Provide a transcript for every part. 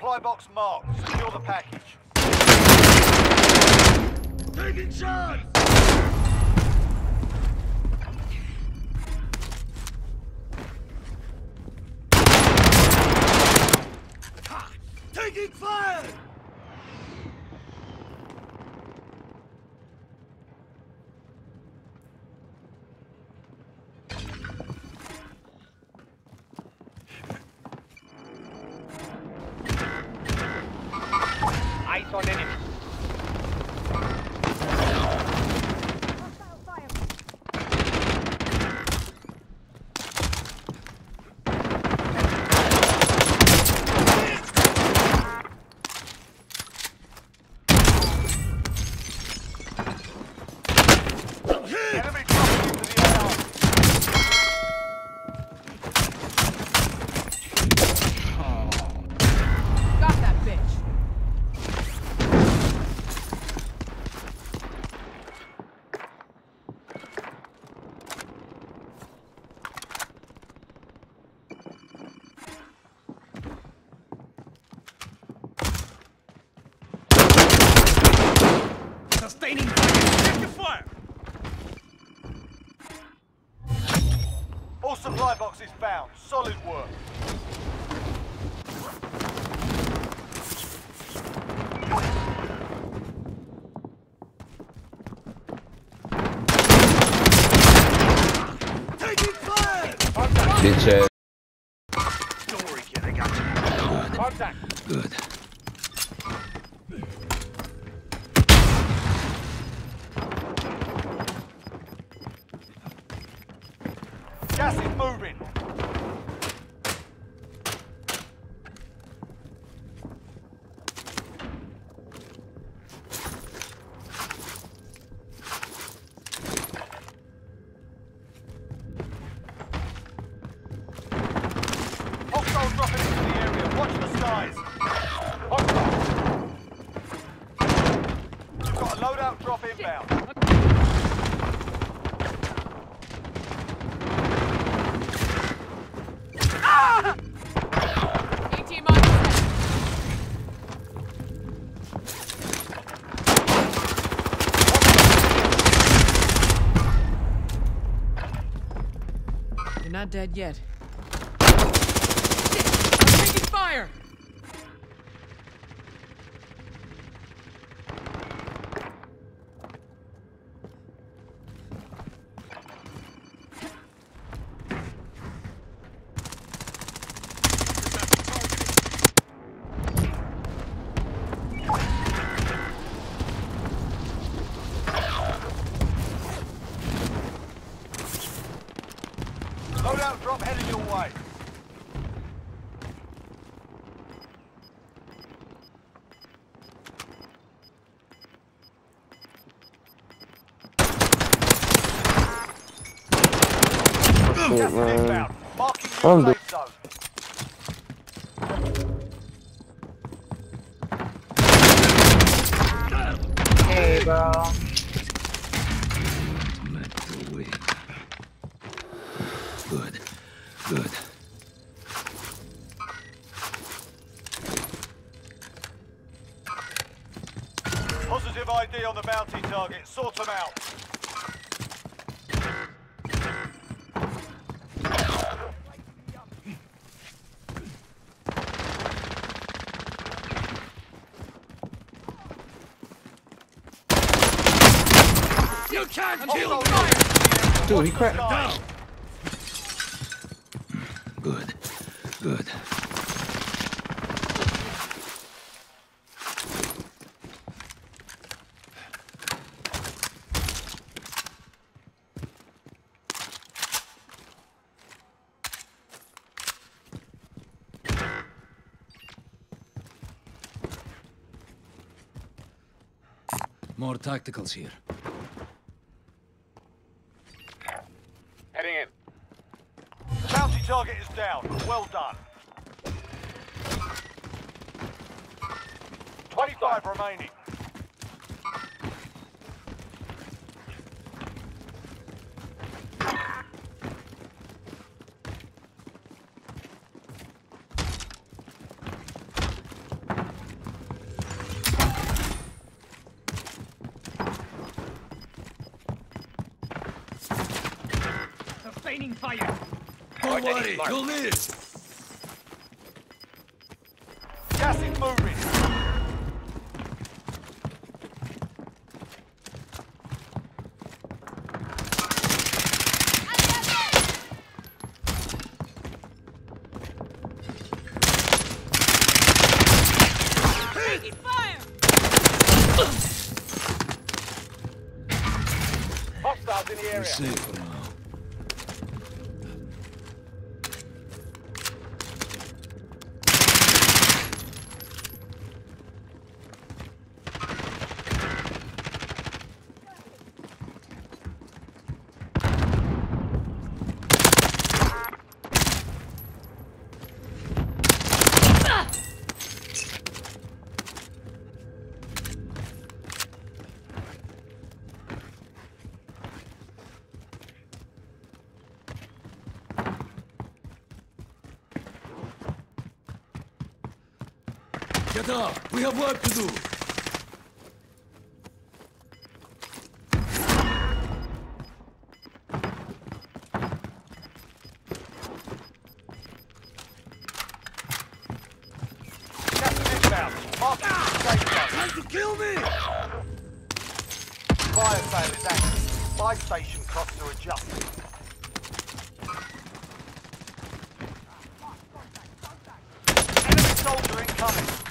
Supply box marked. Secure the package. Taking shots! Taking fire! Eyes on. Enemy dropping into the AR. Got that bitch. Sustaining fire! Check your fire! All box is found. Solid work. Taking fire! Bitch ass. Don't worry, kid, I got you. Contact. Good. Gas is moving. Hostile dropping into the area. Watch the skies. Hostile. We've got a loadout drop inbound. You're not dead yet. Shit! I'm taking fire! Loadout drop heading your way. Shit, man. I'm your the- safe zone. Hey, bro. Microwave. Good. Good. Positive ID on the bounty target. Sort them out. Can't kill Hostile me! dropping into the area. Dude, he the cracked. skies. Good. Good. More tacticals here. Target is down. Well done. 25 remaining. Fire! Don't worry, you'll live. Gas is moving. Fire! Hostiles in the area. Get up! We have work to do! Trying to kill me! Fire is active. Station. Enemy soldier incoming.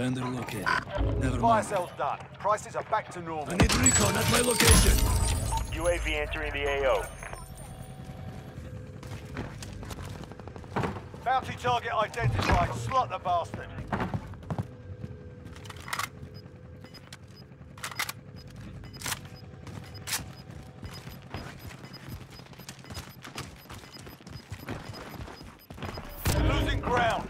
Vendor located. Never Fire mind. sale's done. Prices are back to normal. I need recon at my location. UAV entering the AO. Bounty target identified. Slot the bastard. Losing ground.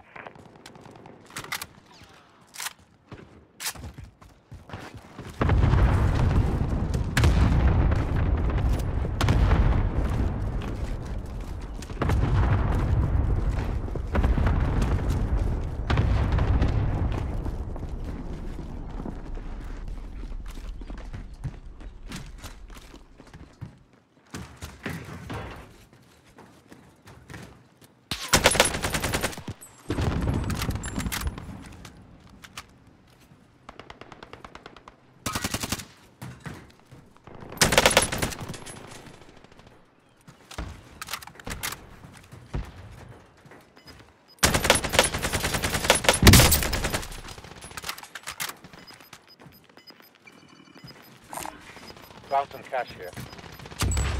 Found some cash here.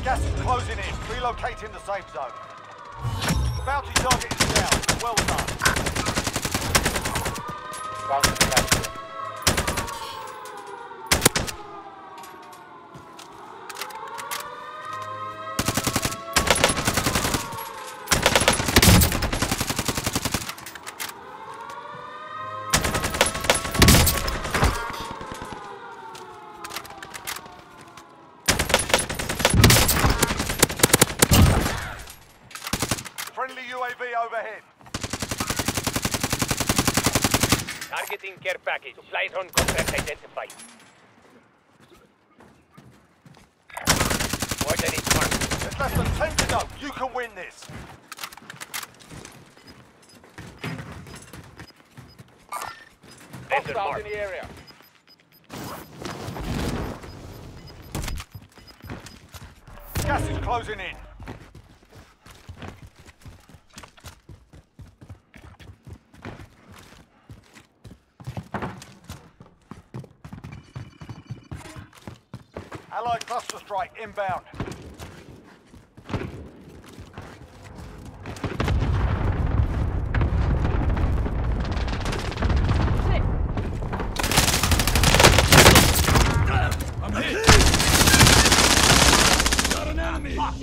Gas is closing in. Relocating the safe zone. Bounty target is down. Well done. Found some cash here. Targeting care package. Supply zone contract identified. Coordinates marked. There's less than 10 to go. You can win this. Vendor Hostiles marked. in the area. Gas is closing in. Allied cluster strike inbound. I'm hit! Got an enemy! Ah,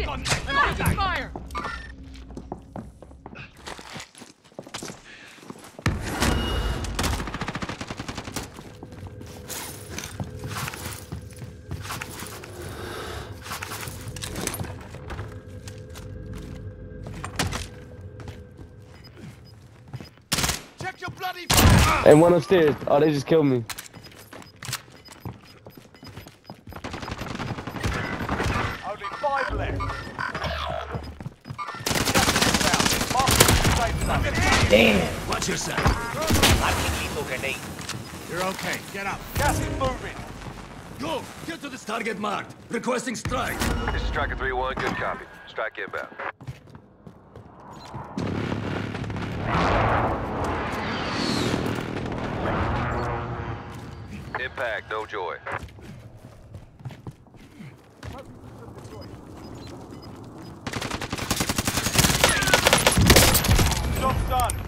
And one upstairs. Oh, they just killed me. Only five left. Gas is inbound. Mark the safe. Watch yourself. Marking lethal grenade. You're okay. Get up. Gas is moving. Go. Get to this target marked. Requesting strike. This is Striker 3-1, good copy. Strike inbound. Impact, no joy. Job's done.